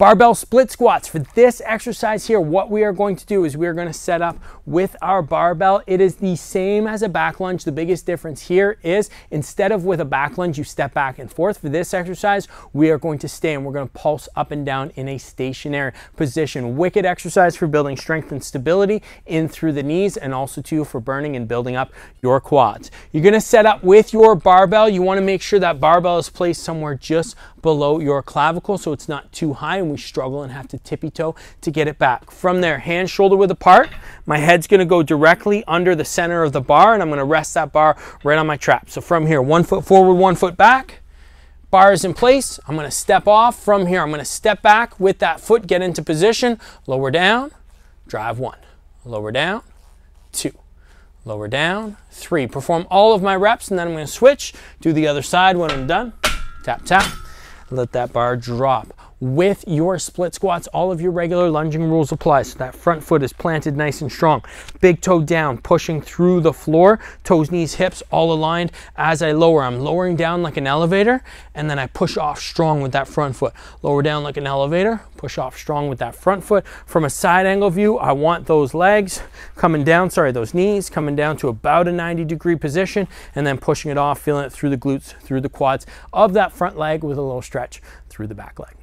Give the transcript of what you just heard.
Barbell split squats. For this exercise here, what we are going to do is we are going to set up with our barbell. It is the same as a back lunge. The biggest difference here is instead of with a back lunge, you step back and forth. For this exercise, we are going to stay and we're going to pulse up and down in a stationary position. Wicked exercise for building strength and stability in through the knees and also too for burning and building up your quads. You're going to set up with your barbell. You want to make sure that barbell is placed somewhere just below your clavicle so it's not too high we struggle and have to tippy toe to get it back. From there, hands shoulder width apart. My head's gonna go directly under the center of the bar and I'm gonna rest that bar right on my trap. So from here, one foot forward, one foot back. Bar is in place. I'm gonna step off. From here, I'm gonna step back with that foot, get into position, lower down, drive one. Lower down, two. Lower down, three. Perform all of my reps and then I'm gonna switch, do the other side when I'm done. Tap, tap let that bar drop. With your split squats, all of your regular lunging rules apply. So that front foot is planted nice and strong. Big toe down, pushing through the floor, toes, knees, hips, all aligned. As I lower, I'm lowering down like an elevator, and then I push off strong with that front foot. Lower down like an elevator, push off strong with that front foot. From a side angle view, I want those legs coming down, sorry, those knees coming down to about a 90 degree position, and then pushing it off, feeling it through the glutes, through the quads of that front leg with a little stretch through the back leg.